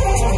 Oh.